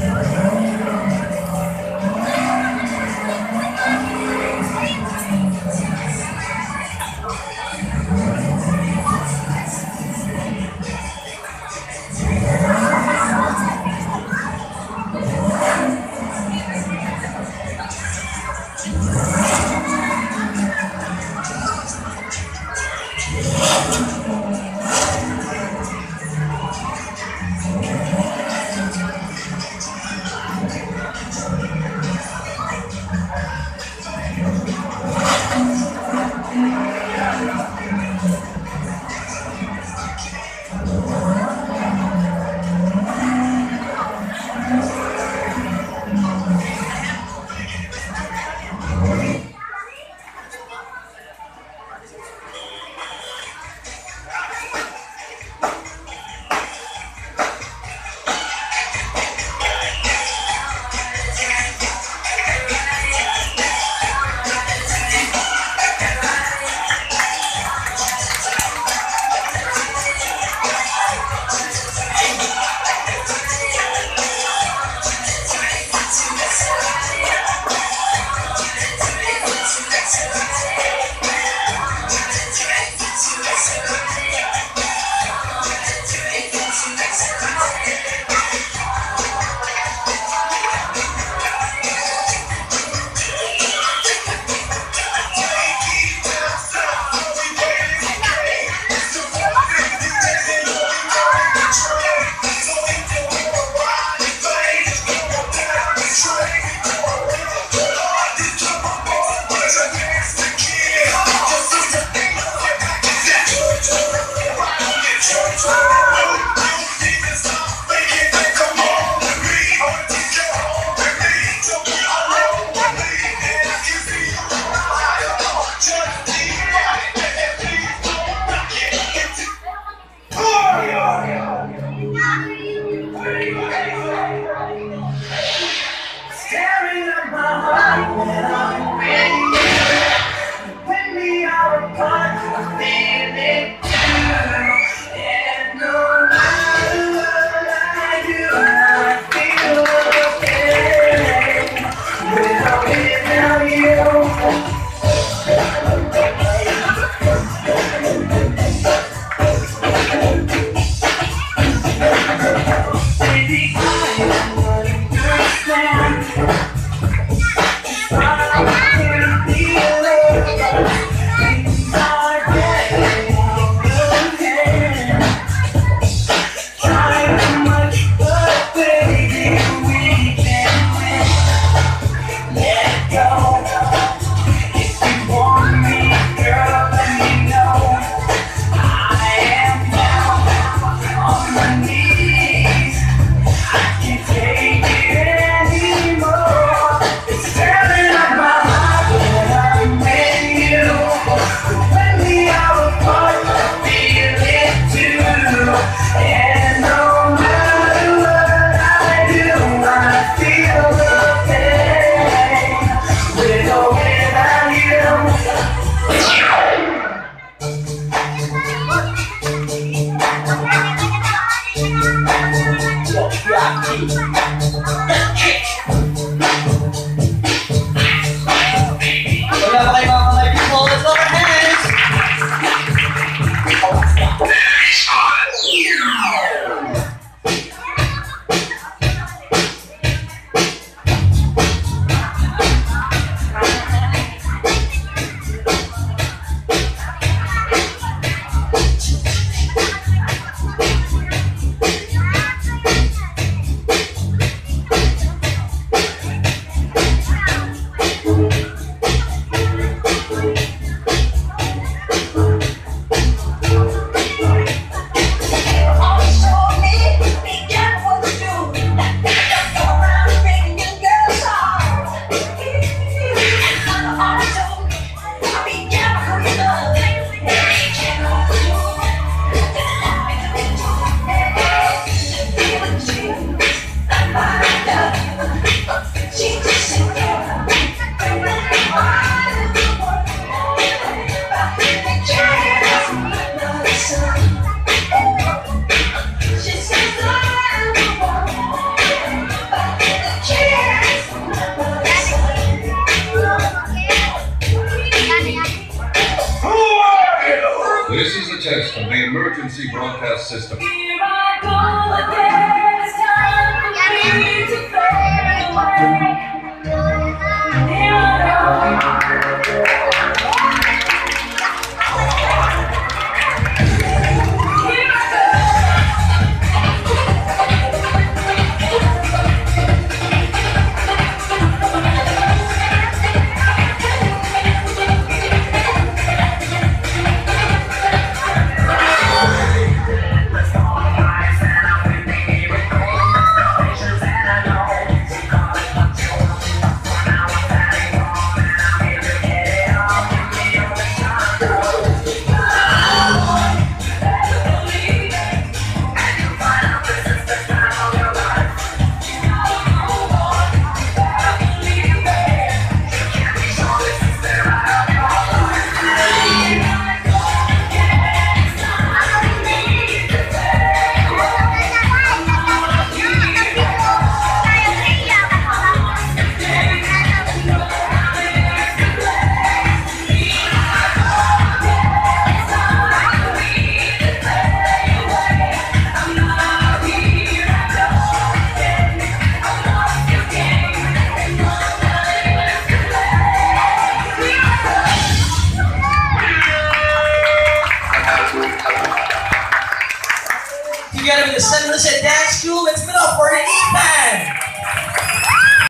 Yeah. Emergency broadcast system. Here I go again. It's time for me to fade away. Here